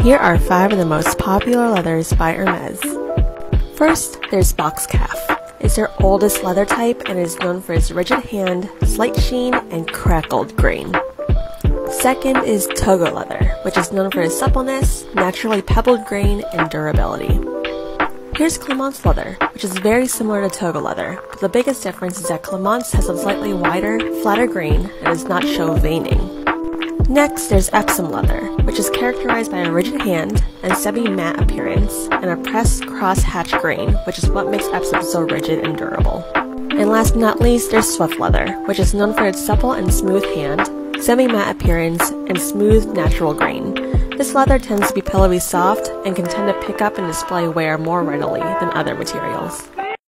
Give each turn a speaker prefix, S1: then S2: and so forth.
S1: Here are five of the most popular leathers by Hermes. First, there's box calf. It's their oldest leather type and is known for its rigid hand, slight sheen, and crackled grain. Second is Togo leather, which is known for its suppleness, naturally pebbled grain, and durability. Here's Clemence leather, which is very similar to Togo leather, but the biggest difference is that Clemence has a slightly wider, flatter grain and does not show veining. Next, there's Epsom leather, which is characterized by a rigid hand and semi-matte appearance, and a pressed cross-hatch grain, which is what makes Epsom so rigid and durable. And last but not least, there's Swift leather, which is known for its supple and smooth hand, semi-matte appearance, and smooth, natural grain. This leather tends to be pillowy soft and can tend to pick up and display wear more readily than other materials.